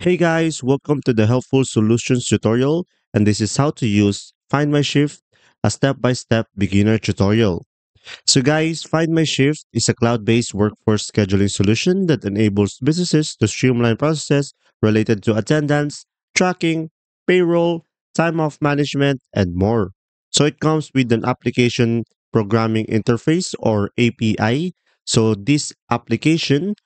Hey guys, welcome to the Helpful Solutions tutorial and this is how to use Find My Shift, a step-by-step beginner tutorial. So guys, Find My Shift is a cloud-based workforce scheduling solution that enables businesses to streamline processes related to attendance, tracking, payroll, time off management, and more. So it comes with an application programming interface or API. So this application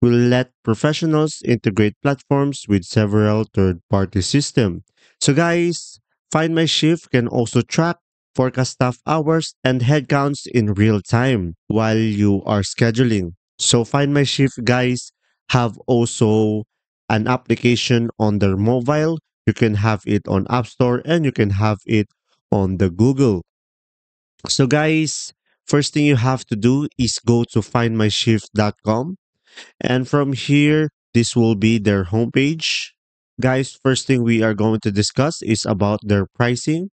will let professionals integrate platforms with several third-party systems. So guys, Find My Shift can also track forecast staff hours and headcounts in real time while you are scheduling. So Find My Shift guys have also an application on their mobile. You can have it on App Store and you can have it on the Google. So guys, first thing you have to do is go to findmyshift.com and from here, this will be their homepage. Guys, first thing we are going to discuss is about their pricing.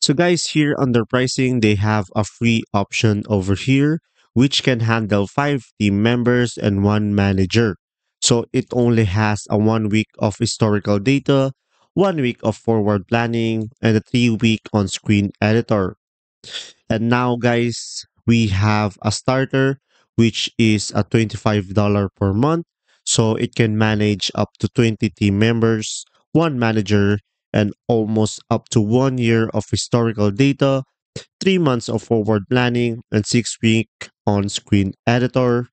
So guys, here under pricing, they have a free option over here, which can handle five team members and one manager. So it only has a one week of historical data, one week of forward planning, and a three week on screen editor. And now, guys, we have a starter, which is a $25 per month. So it can manage up to 20 team members, one manager, and almost up to one year of historical data, three months of forward planning, and six week on screen editor.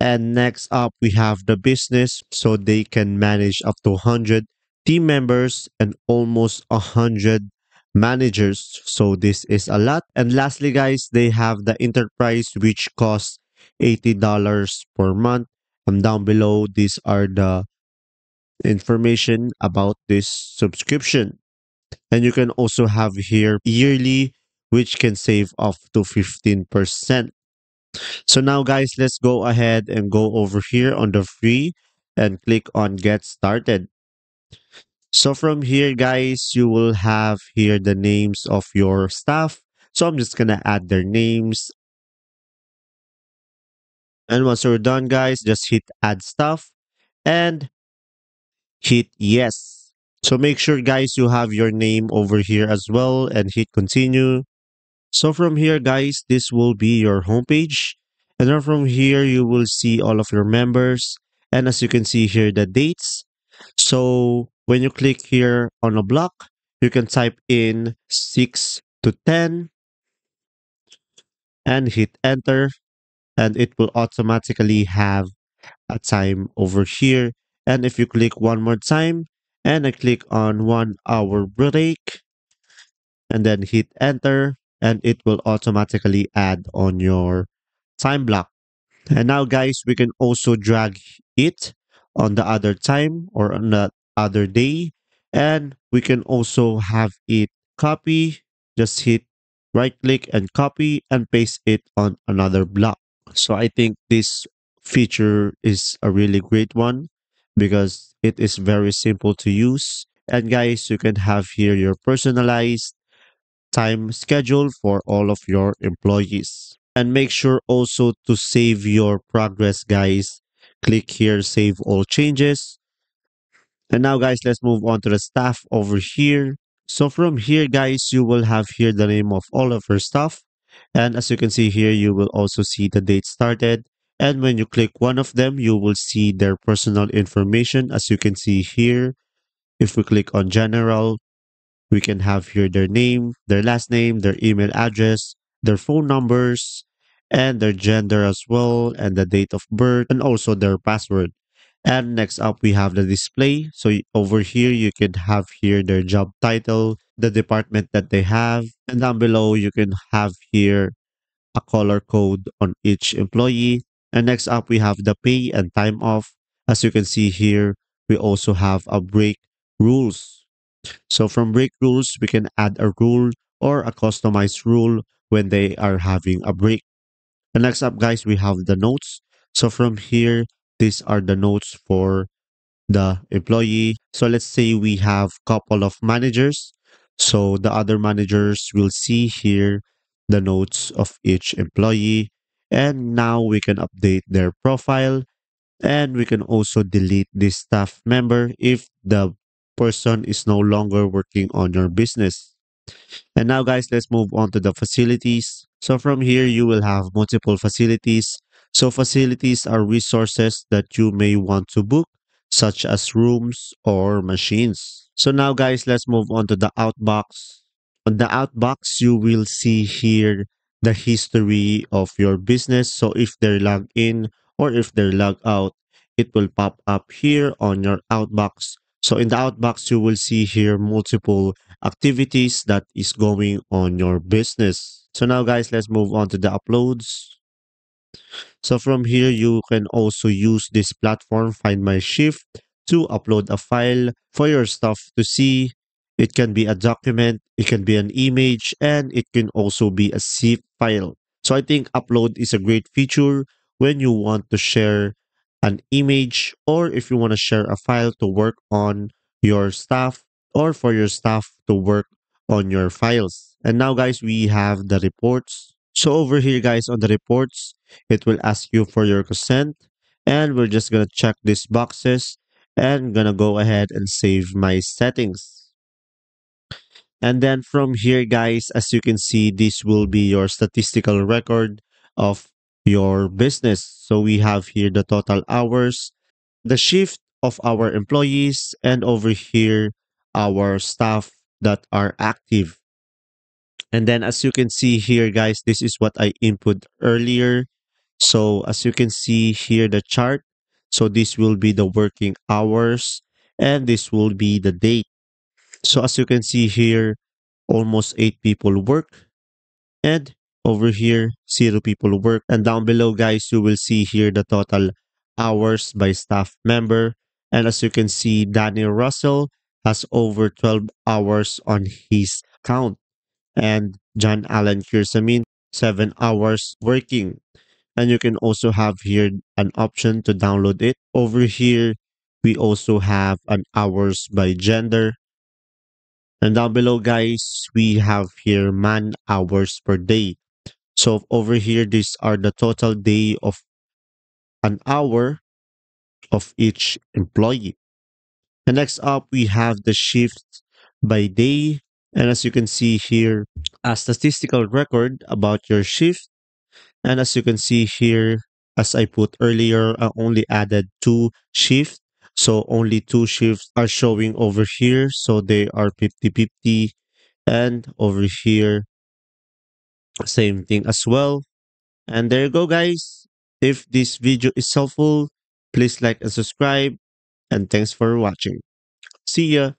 And next up, we have the business. So they can manage up to 100 team members and almost 100 managers. So this is a lot. And lastly, guys, they have the enterprise, which costs $80 per month. And down below, these are the information about this subscription. And you can also have here yearly, which can save up to 15%. So now guys, let's go ahead and go over here on the free and click on get started. So from here guys, you will have here the names of your staff. So I'm just going to add their names. And once you're done guys, just hit add stuff and hit yes. So make sure guys you have your name over here as well and hit continue. So from here guys, this will be your homepage. And then from here, you will see all of your members. And as you can see here, the dates. So when you click here on a block, you can type in 6 to 10 and hit enter. And it will automatically have a time over here. And if you click one more time and I click on one hour break and then hit enter and it will automatically add on your time block. And now guys, we can also drag it on the other time or on the other day. And we can also have it copy, just hit right click and copy and paste it on another block. So I think this feature is a really great one because it is very simple to use. And guys, you can have here your personalized time schedule for all of your employees. And make sure also to save your progress, guys. Click here, save all changes. And now, guys, let's move on to the staff over here. So from here, guys, you will have here the name of all of your staff. And as you can see here, you will also see the date started. And when you click one of them, you will see their personal information. As you can see here, if we click on general, we can have here their name, their last name, their email address, their phone numbers, and their gender as well, and the date of birth, and also their password. And next up, we have the display. So over here, you can have here their job title, the department that they have, and down below, you can have here a color code on each employee. And next up, we have the pay and time off. As you can see here, we also have a break rules. So from break rules, we can add a rule or a customized rule when they are having a break. And next up, guys, we have the notes. So from here, these are the notes for the employee. So let's say we have a couple of managers. So the other managers will see here the notes of each employee. And now we can update their profile And we can also delete this staff member if the person is no longer working on your business. And now, guys, let's move on to the facilities. So, from here, you will have multiple facilities. So, facilities are resources that you may want to book, such as rooms or machines. So, now, guys, let's move on to the outbox. On the outbox, you will see here the history of your business. So, if they're logged in or if they're logged out, it will pop up here on your outbox. So, in the outbox, you will see here multiple activities that is going on your business. So now guys, let's move on to the uploads. So from here, you can also use this platform, Find My Shift, to upload a file for your stuff to see. It can be a document, it can be an image, and it can also be a zip file. So I think upload is a great feature when you want to share an image or if you want to share a file to work on your stuff or for your staff to work on your files. And now guys, we have the reports. So over here guys on the reports, it will ask you for your consent and we're just going to check these boxes and gonna go ahead and save my settings. And then from here guys, as you can see, this will be your statistical record of your business. So we have here the total hours, the shift of our employees, and over here, our staff that are active. And then as you can see here, guys, this is what I input earlier. So as you can see here, the chart. So this will be the working hours and this will be the date. So as you can see here, almost eight people work and over here, zero people work. And down below, guys, you will see here the total hours by staff member. And as you can see, Daniel Russell has over 12 hours on his count. And John Allen Kirsamin, 7 hours working. And you can also have here an option to download it. Over here, we also have an hours by gender. And down below, guys, we have here man hours per day. So over here, these are the total day of an hour of each employee. And next up, we have the shift by day. And as you can see here, a statistical record about your shift. And as you can see here, as I put earlier, I only added two shifts. So only two shifts are showing over here. So they are 50-50. And over here, same thing as well. And there you go, guys. If this video is helpful, please like and subscribe. And thanks for watching. See ya.